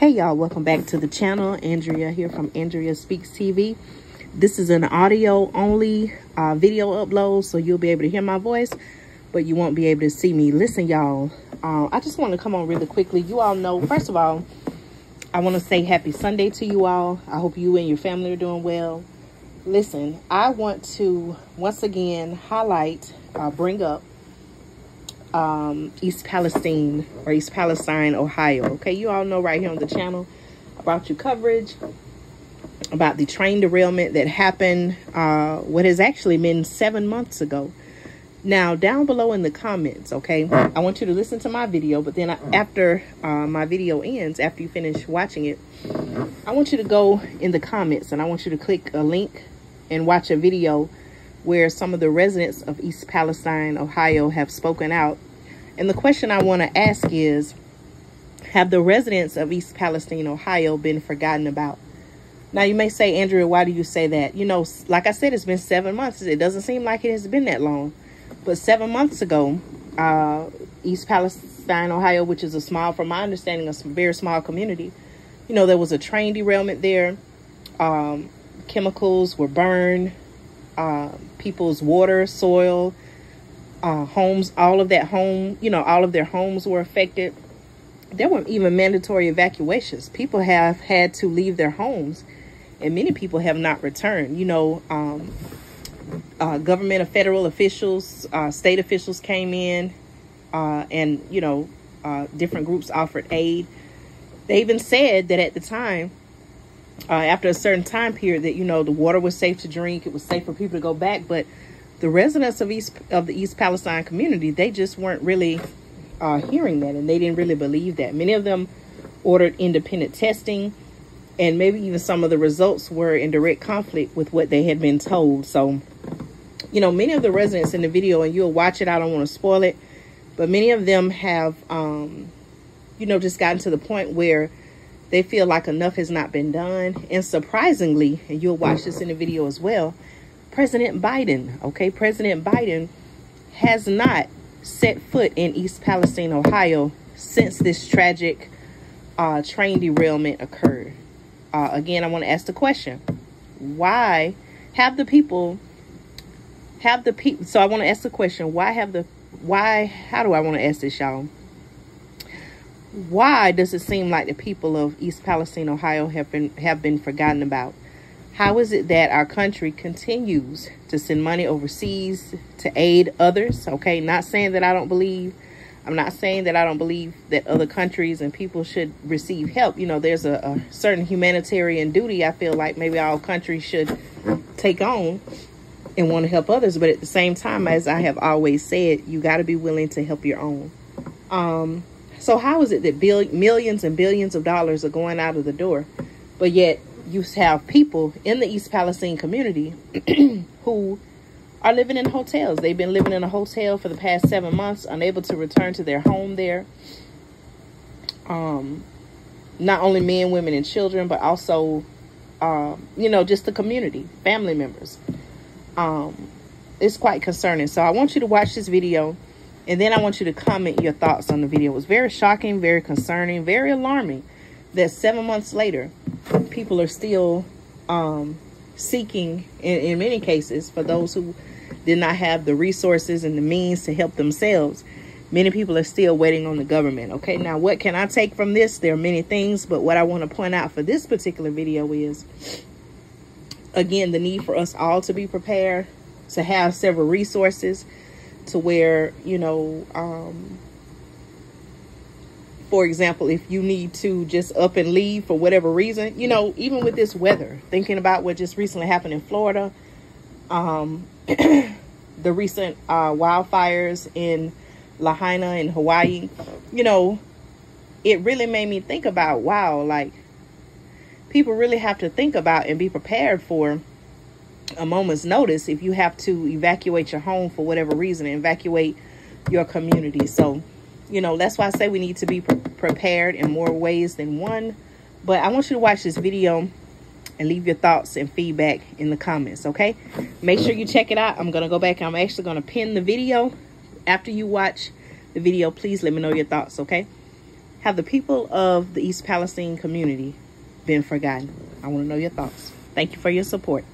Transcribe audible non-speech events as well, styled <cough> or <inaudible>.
Hey y'all, welcome back to the channel. Andrea here from Andrea Speaks TV. This is an audio only uh, video upload, so you'll be able to hear my voice, but you won't be able to see me. Listen y'all, uh, I just want to come on really quickly. You all know, first of all, I want to say happy Sunday to you all. I hope you and your family are doing well. Listen, I want to once again highlight, uh, bring up um, East Palestine or East Palestine, Ohio. Okay, you all know right here on the channel Brought you coverage about the train derailment that happened uh, what has actually been seven months ago. Now, down below in the comments, okay, I want you to listen to my video, but then after uh, my video ends, after you finish watching it, I want you to go in the comments and I want you to click a link and watch a video where some of the residents of East Palestine, Ohio have spoken out. And the question I want to ask is, have the residents of East Palestine, Ohio been forgotten about? Now, you may say, Andrea, why do you say that? You know, like I said, it's been seven months. It doesn't seem like it has been that long. But seven months ago, uh, East Palestine, Ohio, which is a small, from my understanding, a very small community, you know, there was a train derailment there. Um, chemicals were burned uh, people's water, soil, uh, homes, all of that home, you know, all of their homes were affected. There were even mandatory evacuations. People have had to leave their homes and many people have not returned. You know, um, uh, government of federal officials, uh, state officials came in uh, and, you know, uh, different groups offered aid. They even said that at the time, uh, after a certain time period that, you know, the water was safe to drink. It was safe for people to go back. But the residents of East of the East Palestine community, they just weren't really uh, hearing that. And they didn't really believe that. Many of them ordered independent testing. And maybe even some of the results were in direct conflict with what they had been told. So, you know, many of the residents in the video, and you'll watch it, I don't want to spoil it, but many of them have, um, you know, just gotten to the point where they feel like enough has not been done. And surprisingly, and you'll watch this in the video as well, President Biden, okay, President Biden has not set foot in East Palestine, Ohio since this tragic uh, train derailment occurred. Uh, again, I want to ask the question, why have the people, have the people, so I want to ask the question, why have the, why, how do I want to ask this, y'all? Why does it seem like the people of East Palestine, Ohio have been have been forgotten about? How is it that our country continues to send money overseas to aid others? Okay, not saying that I don't believe I'm not saying that I don't believe that other countries and people should receive help. You know, there's a, a certain humanitarian duty I feel like maybe all countries should take on and want to help others. But at the same time, as I have always said, you got to be willing to help your own. Um, so how is it that bill millions and billions of dollars are going out of the door, but yet you have people in the East Palestine community <clears throat> who are living in hotels. They've been living in a hotel for the past seven months, unable to return to their home there. Um, not only men, women, and children, but also, um, you know, just the community, family members. Um, it's quite concerning. So I want you to watch this video and then I want you to comment your thoughts on the video. It was very shocking, very concerning, very alarming that seven months later, people are still um, seeking, in, in many cases, for those who did not have the resources and the means to help themselves. Many people are still waiting on the government. Okay, now what can I take from this? There are many things, but what I want to point out for this particular video is, again, the need for us all to be prepared, to have several resources, to where, you know, um, for example, if you need to just up and leave for whatever reason, you know, even with this weather, thinking about what just recently happened in Florida, um, <clears throat> the recent uh, wildfires in Lahaina in Hawaii, you know, it really made me think about, wow, like people really have to think about and be prepared for a moment's notice if you have to evacuate your home for whatever reason, evacuate your community. So, you know, that's why I say we need to be pre prepared in more ways than one. But I want you to watch this video and leave your thoughts and feedback in the comments, okay? Make sure you check it out. I'm going to go back. I'm actually going to pin the video. After you watch the video, please let me know your thoughts, okay? Have the people of the East Palestine community been forgotten? I want to know your thoughts. Thank you for your support.